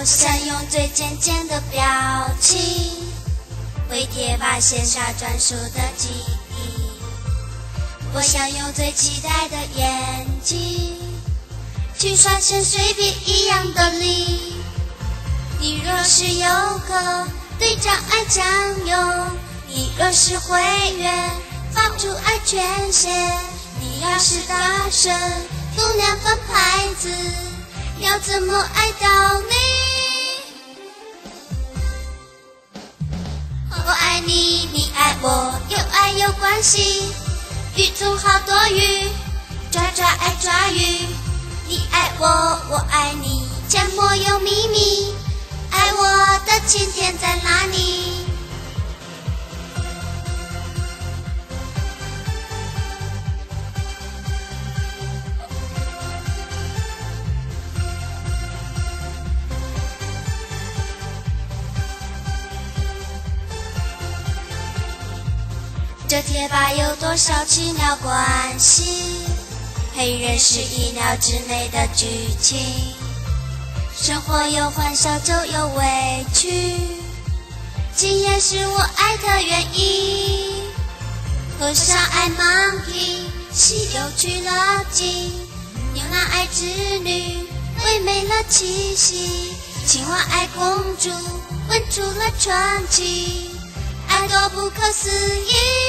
我想用最简简的表情，为贴吧写下专属的记忆。我想用最期待的眼睛，去刷新水笔一样的你。你若是游客，对障碍将有；你若是会员，发出爱权限。你要是大声，读两份牌子，要怎么爱到关系。鱼兔好多鱼，抓抓爱抓鱼。你爱我，我爱你，缄默有秘密。爱我的晴天在哪里？这贴吧有多少奇妙关系？黑人是意料之内的剧情。生活有欢笑就有委屈，今夜是我爱的原因。和尚爱盲品，西游去了经，牛郎爱织女，唯美了气息。青蛙爱公主，问出了传奇，爱多不可思议。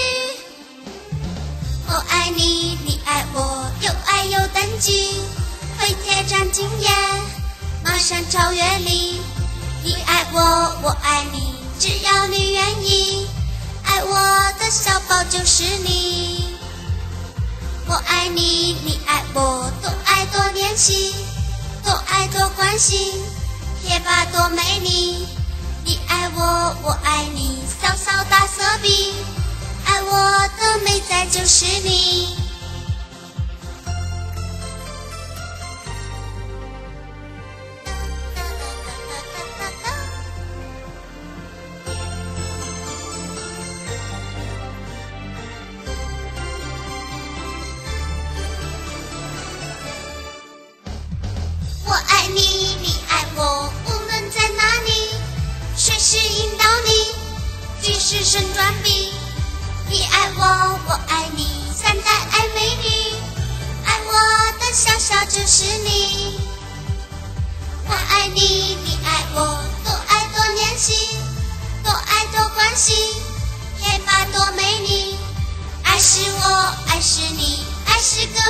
你，你爱我，又爱又等级，会铁战经验。马上超越你，你爱我，我爱你，只要你愿意，爱我的小宝就是你。我爱你，你爱我，多爱多联系，多爱多关心，贴吧多美丽。你爱我，我爱你，骚骚大色逼，爱我的美仔就是你。是神转笔，你爱我我爱你，三代爱美女，爱我的小小就是你。我爱你你爱我，多爱多联系，多爱多关心，黑发多美丽，爱是我爱是你，爱是个。